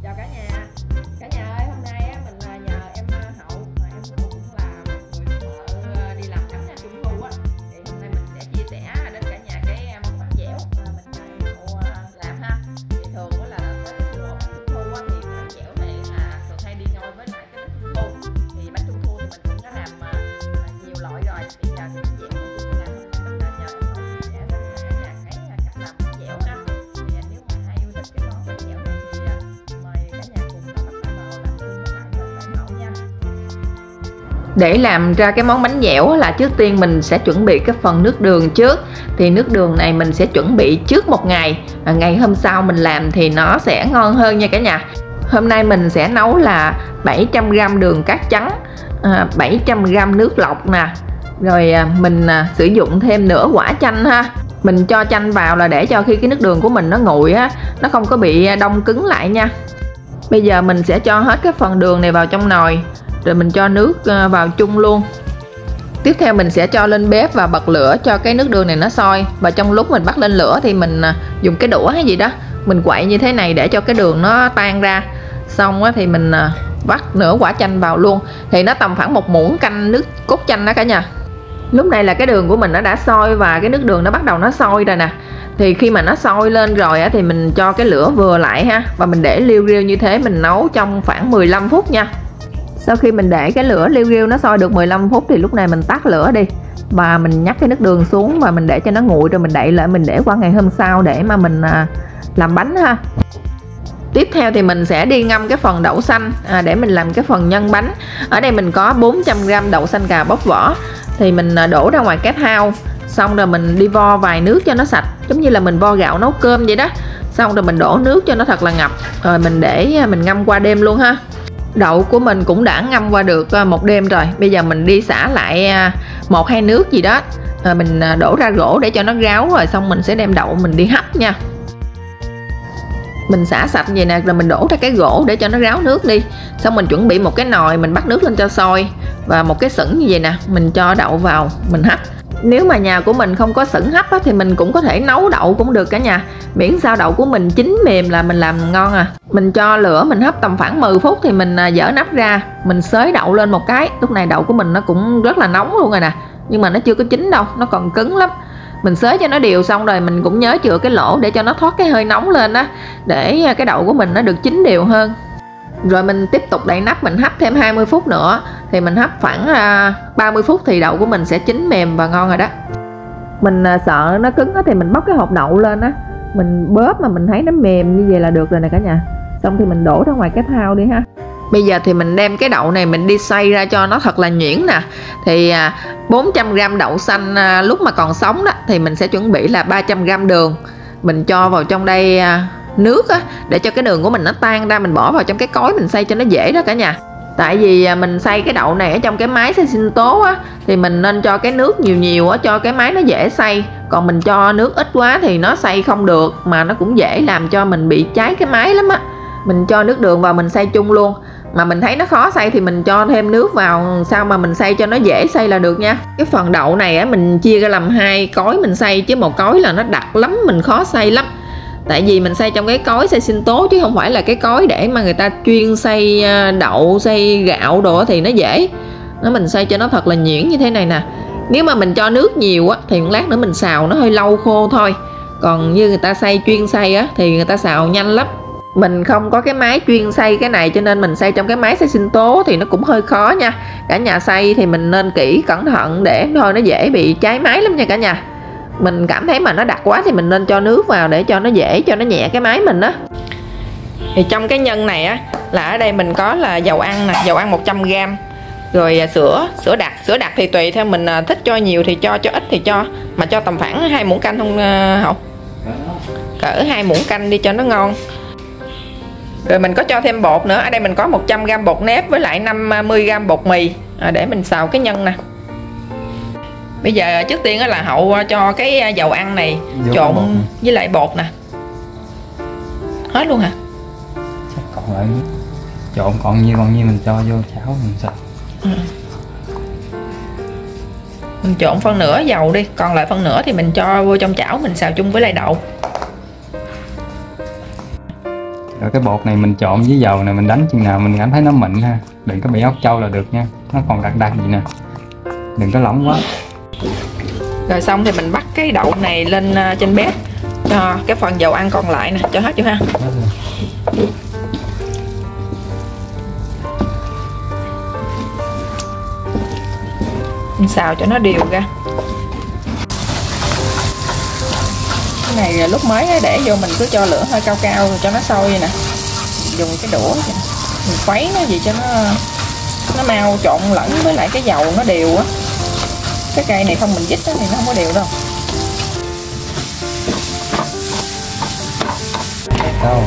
chào cả nhà. Để làm ra cái món bánh dẻo là trước tiên mình sẽ chuẩn bị cái phần nước đường trước. Thì nước đường này mình sẽ chuẩn bị trước một ngày. Và ngày hôm sau mình làm thì nó sẽ ngon hơn nha cả nhà. Hôm nay mình sẽ nấu là 700g đường cát trắng à, 700g nước lọc nè. Rồi à, mình à, sử dụng thêm nửa quả chanh ha. Mình cho chanh vào là để cho khi cái nước đường của mình nó nguội á, nó không có bị đông cứng lại nha. Bây giờ mình sẽ cho hết cái phần đường này vào trong nồi rồi mình cho nước ờ, vào chung luôn. Tiếp theo mình sẽ cho lên bếp và bật lửa cho cái nước đường này nó sôi. Và trong lúc mình bắt lên lửa thì mình ờ, dùng cái đũa hay gì đó, mình quậy như thế này để cho cái đường nó tan ra. Xong á thì mình ờ, vắt nửa quả chanh vào luôn. Thì nó tầm khoảng một muỗng canh nước cốt chanh đó cả nhà. Lúc này là cái đường của mình nó đã sôi và cái nước đường nó bắt đầu nó sôi rồi nè. Thì khi mà nó sôi lên rồi á thì mình cho cái lửa vừa lại ha. Và mình để liu riu như thế mình nấu trong khoảng 15 phút nha sau khi mình để cái lửa liu riu nó sôi được 15 phút thì lúc này mình tắt lửa đi. Và mình nhắc cái nước đường xuống và mình để cho nó nguội rồi mình đậy lại mình để qua ngày hôm sau để mà mình à, làm bánh ha. Tiếp theo thì mình sẽ đi ngâm cái phần đậu xanh à, để mình làm cái phần nhân bánh. Ở đây mình có 400g đậu xanh cà bóc vỏ. Thì mình à, đổ ra ngoài cái thao xong rồi mình đi vo vài nước cho nó sạch giống như là mình vo gạo nấu cơm vậy đó. Xong rồi mình đổ nước cho nó thật là ngập. Rồi mình để à, mình ngâm qua đêm luôn ha đậu của mình cũng đã ngâm qua được à, một đêm rồi. Bây giờ mình đi xả lại à, một hai nước gì đó. Rồi mình đổ ra rổ để cho nó ráo rồi xong mình sẽ đem đậu mình đi hấp nha. Mình xả sạch vậy nè, rồi mình đổ ra cái gỗ để cho nó ráo nước đi. Xong mình chuẩn bị một cái nồi mình bắt nước lên cho sôi và một cái sửng như vậy nè, mình cho đậu vào, mình hấp nếu mà nhà của mình không có sửng hấp á, thì mình cũng có thể nấu đậu cũng được cả nhà. Miễn sao đậu của mình chín mềm là mình làm ngon à. Mình cho lửa mình hấp tầm khoảng 10 phút thì mình à, dở dỡ nắp ra. Mình xới đậu lên một cái. Lúc này đậu của mình nó cũng rất là nóng luôn rồi nè. Nhưng mà nó chưa có chín đâu nó còn cứng lắm. Mình xới cho nó đều xong rồi mình cũng nhớ chừa cái lỗ để cho nó thoát cái hơi nóng lên á để à, cái đậu của mình nó được chín đều hơn rồi mình tiếp tục đậy nắp mình hấp thêm 20 phút nữa. Thì mình hấp khoảng à, 30 phút thì đậu của mình sẽ chín mềm và ngon rồi đó. Mình à, sợ nó cứng thì mình bóc cái hộp đậu lên á. Mình bóp mà mình thấy nó mềm như vậy là được rồi nè cả nhà. Xong thì mình đổ ra ngoài cái thao đi ha. Bây giờ thì mình đem cái đậu này mình đi xay ra cho nó thật là nhuyễn nè. Thì à, 400g đậu xanh à, lúc mà còn sống đó thì mình sẽ chuẩn bị là 300g đường. Mình cho vào trong đây à, nước á, để cho cái đường của mình nó tan ra, mình bỏ vào trong cái cối, mình xay cho nó dễ đó cả nhà. Tại vì à, mình xay cái đậu này ở trong cái máy xay sinh tố á, thì mình nên cho cái nước nhiều nhiều á, cho cái máy nó dễ xay. Còn mình cho nước ít quá thì nó xay không được, mà nó cũng dễ làm cho mình bị cháy cái máy lắm á. Mình cho nước đường vào mình xay chung luôn. Mà mình thấy nó khó xay thì mình cho thêm nước vào, sao mà mình xay cho nó dễ xay là được nha. Cái phần đậu này á, mình chia ra làm hai cối mình xay, chứ một cối là nó đặc lắm, mình khó xay lắm tại vì mình xay trong cái cối xay sinh tố chứ không phải là cái cối để mà người ta chuyên xay à, đậu xay gạo đồ thì nó dễ. Nó mình xay cho nó thật là nhuyễn như thế này nè. Nếu mà mình cho nước nhiều á thì một lát nữa mình xào nó hơi lâu khô thôi. Còn như người ta xay chuyên xay á thì người ta xào nhanh lắm. Mình không có cái máy chuyên xay cái này cho nên mình xay trong cái máy xay sinh tố thì nó cũng hơi khó nha. Cả nhà xay thì mình nên kỹ cẩn thận để thôi, nó dễ bị cháy máy lắm nha cả nhà mình cảm thấy mà nó đặc quá thì mình nên cho nước vào để cho nó dễ cho nó nhẹ cái máy mình á. Thì trong cái nhân này á là ở đây mình có là dầu ăn nè dầu ăn 100g rồi à, sữa sữa đặc sữa đặc thì tùy theo mình à, thích cho nhiều thì cho cho ít thì cho. Mà cho tầm khoảng hai muỗng canh không à, hậu? Cỡ hai muỗng canh đi cho nó ngon. Rồi mình có cho thêm bột nữa. Ở đây mình có 100g bột nếp với lại 50g à, bột mì. Để mình xào cái nhân nè bây giờ trước tiên là hậu cho cái dầu ăn này Dầu trộn với lại bột nè. Hết luôn hả? Chắc còn lại trộn còn nhiêu còn nhiêu mình cho vô chảo mình xào mình trộn phân nửa dầu đi còn lại phân nửa thì mình cho vô trong chảo mình xào chung với lại đậu. Rồi cái bột này mình trộn với dầu này mình đánh chừng nào mình cảm thấy nó mịn ha. Đừng có bị ốc trâu là được nha nó còn đặc đặc gì nè. Đừng có lỏng quá rồi xong thì mình bắt cái đậu này lên à, trên bếp. Cho cái phần dầu ăn còn lại nè, cho hết chưa ha? Mình xào cho nó đều ra. Cái này lúc mới để vô mình cứ cho lửa hơi cao cao rồi cho nó sôi vậy nè. Dùng cái đũa vậy mình khuấy nó gì cho nó nó mau trộn lẫn với lại cái dầu nó đều á cái cây này không mình dít thì nó không có đều đâu. Đâu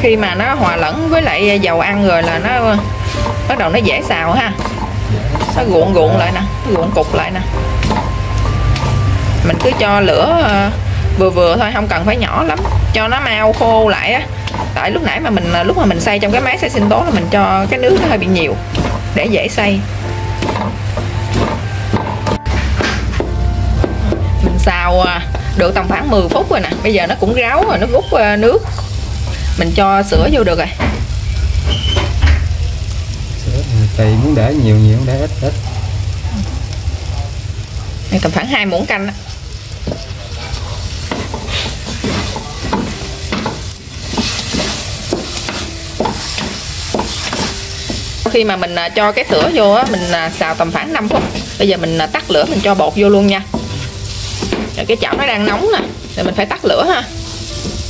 khi mà nó hòa lẫn với lại dầu ăn rồi là nó bắt đầu nó dễ xào ha. Nó cuộn cuộn lại nè nó cục lại nè. Mình cứ cho lửa ờ, vừa vừa thôi không cần phải nhỏ lắm. Cho nó mau khô lại á. Tại lúc nãy mà mình lúc mà mình xay trong cái máy xay sinh tố là mình cho cái nước nó hơi bị nhiều để dễ xay xào à, được tầm khoảng 10 phút rồi nè bây giờ nó cũng ráo rồi nó rút ờ, nước. Mình cho sữa vô được rồi. Sữa thì tùy muốn để nhiều nhiều để ít ít. Đây tầm khoảng 2 muỗng canh á. khi mà mình à, cho cái sữa vô á mình à, xào tầm khoảng 5 phút. Bây giờ mình à, tắt lửa mình cho bột vô luôn nha cái chảo nó đang nóng nè. Rồi mình phải tắt lửa ha.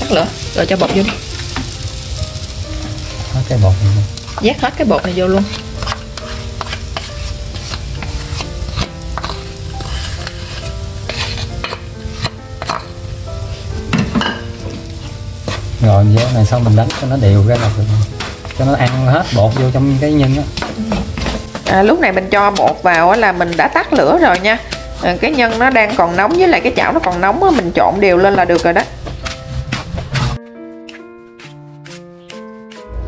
Tắt lửa. Rồi cho bột vô đi. Hết cái bột này. Dát hết cái bột này vô luôn. Rồi vậy này xong mình đánh cho nó đều ra là được cho nó ăn hết bột vô trong cái nhân á. À, lúc này mình cho bột vào á là mình đã tắt lửa rồi nha à, cái nhân nó đang còn nóng với lại cái chảo nó còn nóng á mình trộn đều lên là được rồi đó.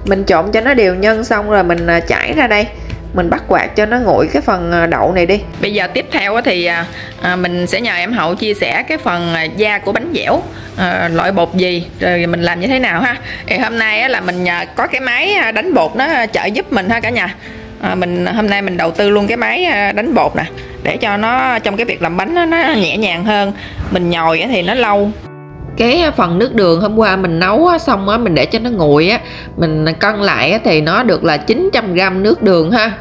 Mình trộn cho nó đều nhân xong rồi mình à, chảy ra đây. Mình bắt quạt cho nó nguội cái phần à, đậu này đi. Bây giờ tiếp theo thì à, mình sẽ nhờ em hậu chia sẻ cái phần da của bánh dẻo. Ờ, loại bột gì rồi mình làm như thế nào ha. Thì hôm nay là mình có cái máy đánh bột nó trợ giúp mình ha cả nhà à, mình hôm nay mình đầu tư luôn cái máy à, đánh bột nè để cho nó trong cái việc làm bánh nó, nó nhẹ nhàng hơn. Mình nhồi thì nó lâu. Cái phần nước đường hôm qua mình nấu xong á mình để cho nó nguội á mình cân lại thì nó được là 900 gram nước đường ha.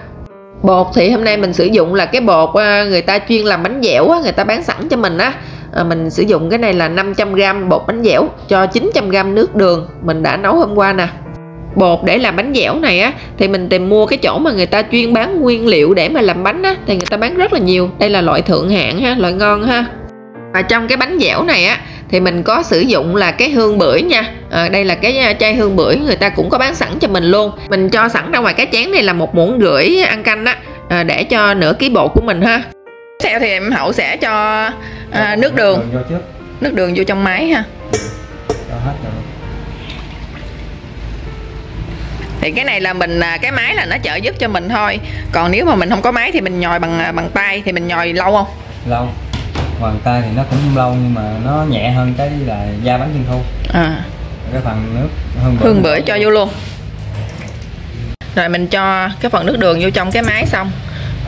Bột thì hôm nay mình sử dụng là cái bột à, người ta chuyên làm bánh dẻo á người ta bán sẵn cho mình á. À, mình sử dụng cái này là 500 gram bột bánh dẻo cho 900 gram nước đường mình đã nấu hôm qua nè bột để làm bánh dẻo này á thì mình tìm mua cái chỗ mà người ta chuyên bán nguyên liệu để mà làm bánh á thì người ta bán rất là nhiều. Đây là loại thượng hạng ha loại ngon ha. Và trong cái bánh dẻo này á thì mình có sử dụng là cái hương bưởi nha. À, đây là cái chai hương bưởi người ta cũng có bán sẵn cho mình luôn. Mình cho sẵn ra ngoài cái chén này là một muỗng rưỡi ăn canh á à, để cho nửa ký bột của mình ha. Tiếp theo thì em hậu sẽ cho à, nước đường. Nước đường vô trong máy ha. Cho hết rồi thì cái này là mình à, cái máy là nó trợ giúp cho mình thôi. Còn nếu mà mình không có máy thì mình nhồi bằng à, bằng tay thì mình nhồi lâu không? Lâu. Bàn tay thì nó cũng lâu nhưng mà nó nhẹ hơn cái là da bánh trung thu. À. Cái phần nước hương bưởi hương bưởi cho vô. luôn. Rồi mình cho cái phần nước đường vô trong cái máy xong.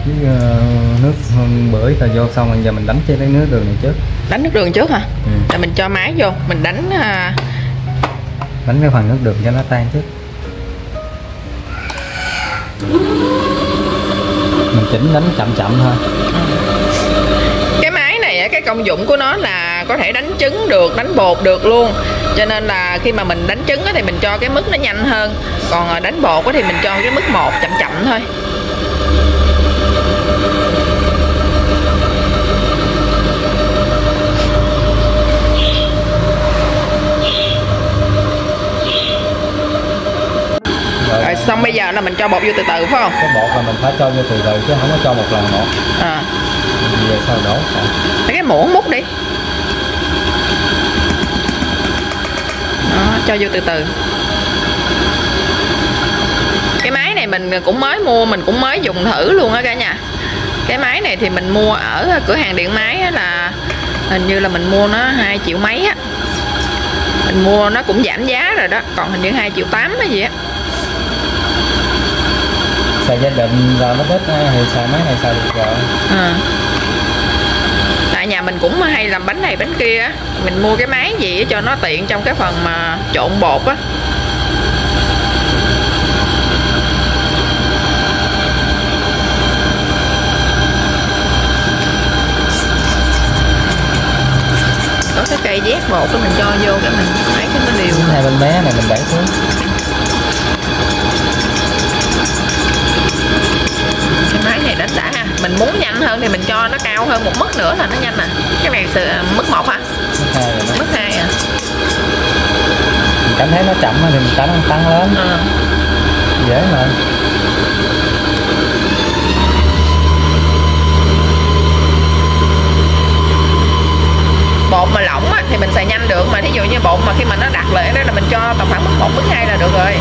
Với ờ, nước hương bưởi rồi vô xong rồi giờ mình đánh chế cái nước đường này trước. Đánh nước đường trước hả? Ừ. rồi mình cho máy vô mình đánh à, đánh cái phần nước đường cho nó tan trước mình chỉnh đánh chậm chậm thôi. Cái máy này cái công dụng của nó là có thể đánh trứng được, đánh bột được luôn. Cho nên là khi mà mình đánh trứng thì mình cho cái mức nó nhanh hơn. Còn à, đánh bột thì mình cho cái mức một chậm chậm thôi. Rồi xong bây giờ là mình cho bột vô từ từ phải không? Cái bột là mình phải cho vô từ từ chứ không có cho một lần một à. Về sau đổ lấy cái muỗng múc đi. Đó cho vô từ từ. Cái máy này mình cũng mới mua mình cũng mới dùng thử luôn á cả nhà. Cái máy này thì mình mua ở cửa hàng điện máy á là hình như là mình mua nó hai triệu mấy á. Mình mua nó cũng giảm giá rồi đó còn hình như 2 triệu 8 hay gì á xài gia đình rồi nó ít thì xài máy này xài được rồi à. tại nhà mình cũng hay làm bánh này bánh kia á. Mình mua cái máy gì cho nó tiện trong cái phần mà trộn bột á. Có cái cây dép bột cái mình cho vô cái mình lấy cái nó đều hai bên bé này mình đẩy xuống mình muốn nhanh hơn thì mình cho nó cao hơn một mức nữa là nó nhanh à. Cái này sự mức một hả? Mức hai à? Mình cảm thấy nó chậm thì mình tăng tăng lên Ờ. dễ mà. Bột mà lỏng á, thì mình xài nhanh được mà thí dụ như bột mà khi mà nó đặt lại đó là mình cho tầm khoảng mức một mức hai là được rồi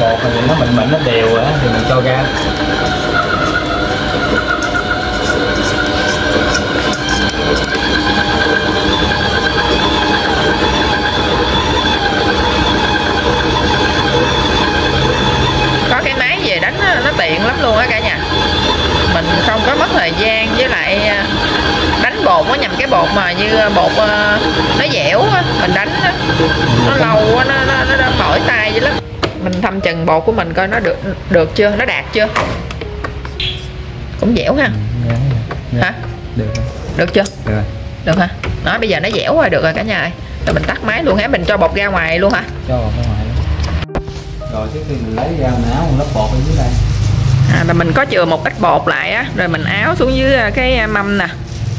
bột này nó mịn mịn nó đều á thì mình cho ra. Có cái máy về đánh nó, nó tiện lắm luôn á cả nhà. Mình không có mất thời gian với lại à, đánh bột á nhằm cái bột mà như bột à, nó dẻo á mình đánh á, nó lâu á nó nó, nó, nó mỏi tay vậy lắm mình thăm chừng bột của mình coi nó được được chưa? Nó đạt chưa? Cũng dẻo ha. Dạ, dạ. hả? Được rồi. Được chưa? Được rồi. Được ha đó bây giờ nó dẻo rồi được rồi cả nhà ơi. Rồi mình tắt máy luôn hả? Mình cho bột ra ngoài luôn hả? Cho vào cái ngoài luôn. Rồi trước khi mình lấy ra mình áo một lớp bột ở dưới đây. À, và mình có chừa một ít bột lại á. Rồi mình áo xuống dưới à, cái à, mâm nè.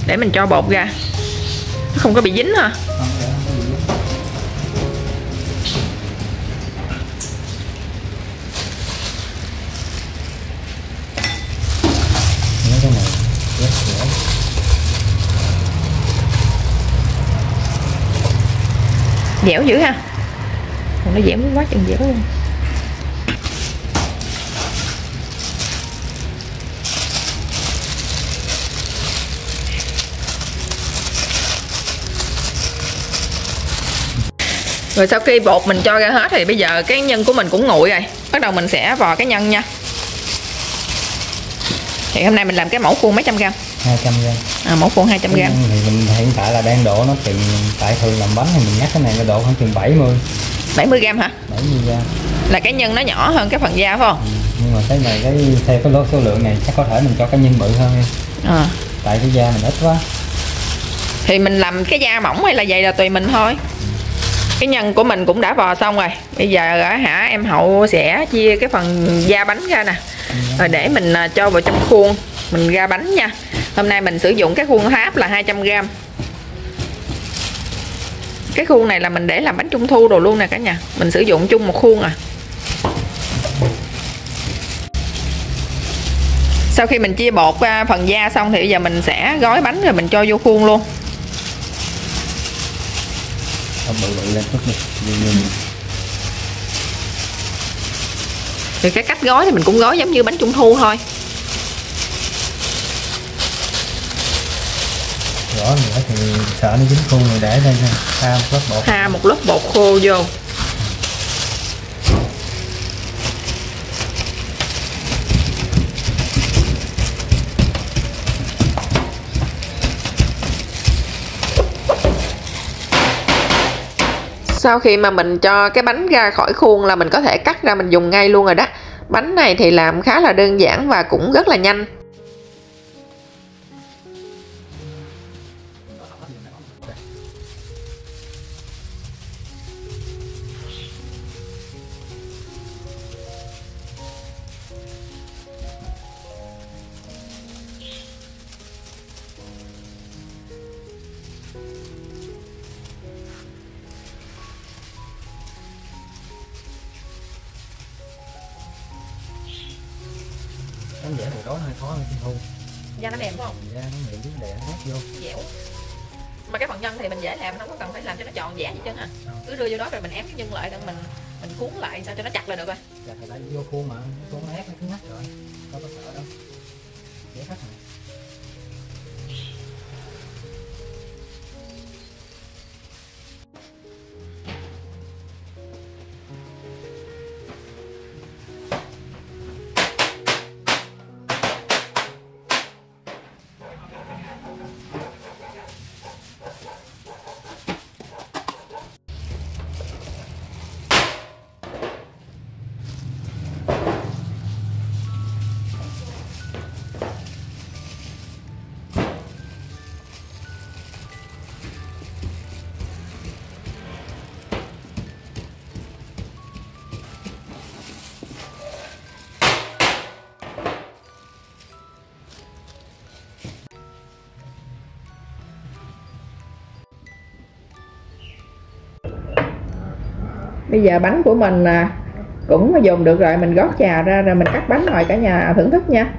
Để mình cho bột ra. Nó không có bị dính hả? Không dẻo dữ ha. Còn nó dẻo quá chừng dẻo luôn. Rồi sau khi bột mình cho ra hết thì bây giờ cái nhân của mình cũng nguội rồi. Bắt đầu mình sẽ vò cái nhân nha. Thì hôm nay mình làm cái mẫu khuôn mấy trăm gram. 200 gram. À, mẫu khuôn 200 gram. Thì mình hiện tại là đang đổ nó chừng tại thường làm bánh thì mình nhắc cái này nó độ khoảng chừng 70 70 gram hả? 70 gram. Là cái nhân nó nhỏ hơn cái phần da phải không? Ừ. nhưng mà cái này cái theo cái lô số lượng này chắc có thể mình cho cái nhân bự hơn em à. tại cái da mình ít quá. Thì mình làm cái da mỏng hay là vậy là tùy mình thôi. Cái nhân của mình cũng đã vò xong rồi. Bây giờ hả em hậu sẽ chia cái phần da bánh ra nè. Rồi để mình à, cho vào trong khuôn mình ra bánh nha. Hôm nay mình sử dụng cái khuôn tháp là 200 gram. Cái khuôn này là mình để làm bánh trung thu đồ luôn nè cả nhà. Mình sử dụng chung một khuôn à. Sau khi mình chia bột phần da xong thì bây giờ mình sẽ gói bánh rồi mình cho vô khuôn luôn. Thì cái cách gói thì mình cũng gói giống như bánh trung thu thôi rõ nữa thì sợ nó dính khuôn rồi để đây nha. Pha một lớp bột. Pha một lớp bột khô vô. Sau khi mà mình cho cái bánh ra khỏi khuôn là mình có thể cắt ra mình dùng ngay luôn rồi đó. Bánh này thì làm khá là đơn giản và cũng rất là nhanh. Làm cho nó tròn dẻ gì à Ờ. cứ đưa vô đó rồi mình ém cái nhân lại rồi mình mình cuốn lại sao cho nó chặt là được rồi. Dạ thì đã vô khuôn mà khuôn nó ép nó cứng ngắt rồi. Đâu có sợ đâu. Dễ cắt mà bây giờ bánh của mình cũng dùng được rồi mình gót trà ra rồi mình cắt bánh rồi cả nhà thưởng thức nha.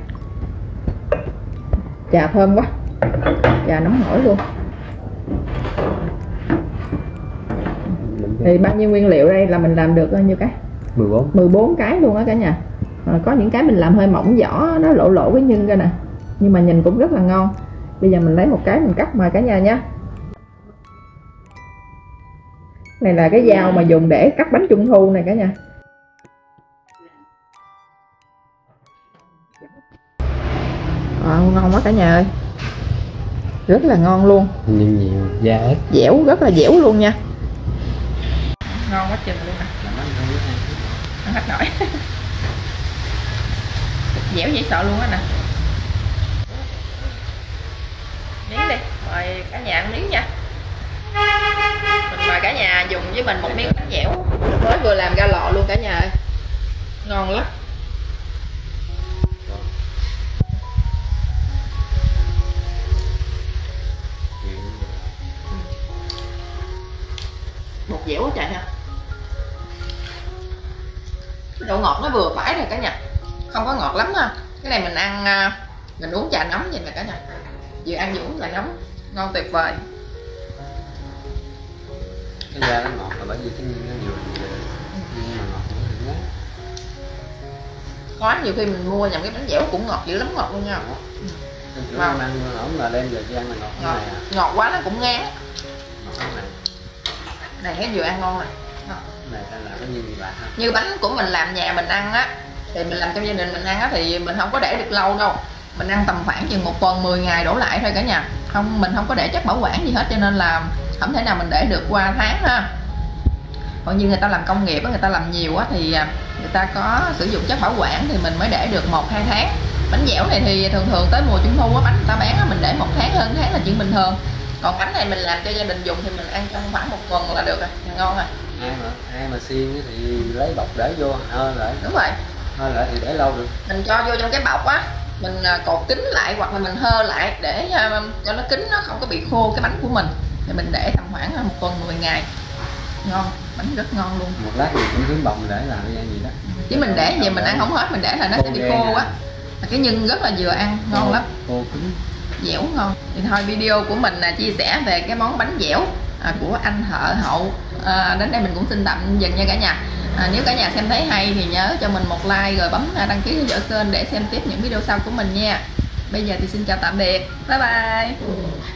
Trà thơm quá. Trà nóng hổi luôn. Thì bao nhiêu nguyên liệu đây là mình làm được bao nhiêu cái? 14 14 cái luôn á cả nhà. À, có những cái mình làm hơi mỏng vỏ nó lộ lộ cái nhân ra nè. Nhưng mà nhìn cũng rất là ngon. Bây giờ mình lấy một cái mình cắt mời cả nhà nha này là cái dao mà dùng để cắt bánh trung thu này cả nhà. À, ngon quá cả nhà ơi. Rất là ngon luôn. Nhưng nhiều da ít. Dẻo rất là dẻo luôn nha. Ngon quá chừng luôn nè hơi biết ăn hết nổi. Dẻo dễ sợ luôn á nè. Miếng đi. Mời cả nhà ăn miếng nha mình mời cả nhà dùng với mình một miếng bánh dẻo. Mới vừa làm ra lọ luôn cả nhà ơi. Ngon lắm. Ừ. Bột dẻo quá trời ha. Độ ngọt nó vừa phải rồi cả nhà. Không có ngọt lắm ha. Cái này mình ăn à, mình uống trà nóng vậy nè cả nhà. Vừa ăn vừa uống trà nóng ngon tuyệt vời cái da nó ngọt là bởi vì cái nhân nó nhiều nhưng mà ngọt cũng ngắn có nhiều khi mình mua nhầm cái bánh dẻo cũng ngọt dữ lắm ngọt luôn nha. Chúng em ăn ổng là đem về cho ăn là ngọt ngọt, này à. Ngọt quá nó cũng ngán. Này. Này vừa ăn ngon cái này làm cái gì bạc ha. Như bánh của mình làm nhà mình ăn á thì mình làm trong gia đình mình ăn á thì mình không có để được lâu đâu. Mình ăn tầm khoảng chừng một tuần 10 ngày đổ lại thôi cả nhà. Không mình không có để chất bảo quản gì hết cho nên là không thể nào mình để được qua tháng ha. Còn như người ta làm công nghiệp á người ta làm nhiều á thì à, người ta có sử dụng chất bảo quản thì mình mới để được một hai tháng. Bánh dẻo này thì thường thường tới mùa trung thu á bánh người ta bán á mình để một tháng hơn tháng là chuyện bình thường. Còn bánh này mình làm cho gia đình dùng thì mình ăn trong khoảng một tuần là được rồi ngon rồi. Ai mà ai mà xiên thì lấy bọc để vô hơi lại. Đúng rồi. Hơi lại thì để lâu được. Mình cho vô trong cái bọc á mình à, cột kín lại hoặc là mình hơ lại để à, cho nó kín nó không có bị khô cái bánh của mình thì mình để tầm khoảng một tuần 10 ngày. Ngon bánh rất ngon luôn. Một lát mình cũng kiếm bồng để làm cái gì đó. Chứ mình để về mình ăn không hết mình để là nó sẽ bị khô á. Mà cái nhân rất là vừa ăn ngon lắm. khô cứng. Dẻo ngon. Thì thôi video của mình là chia sẻ về cái món bánh dẻo à, của anh thợ hậu. À, đến đây mình cũng xin tạm dừng nha cả nhà. À, nếu cả nhà xem thấy hay thì nhớ cho mình một like rồi bấm à, đăng ký theo dõi kênh để xem tiếp những video sau của mình nha. Bây giờ thì xin chào tạm biệt. Bye bye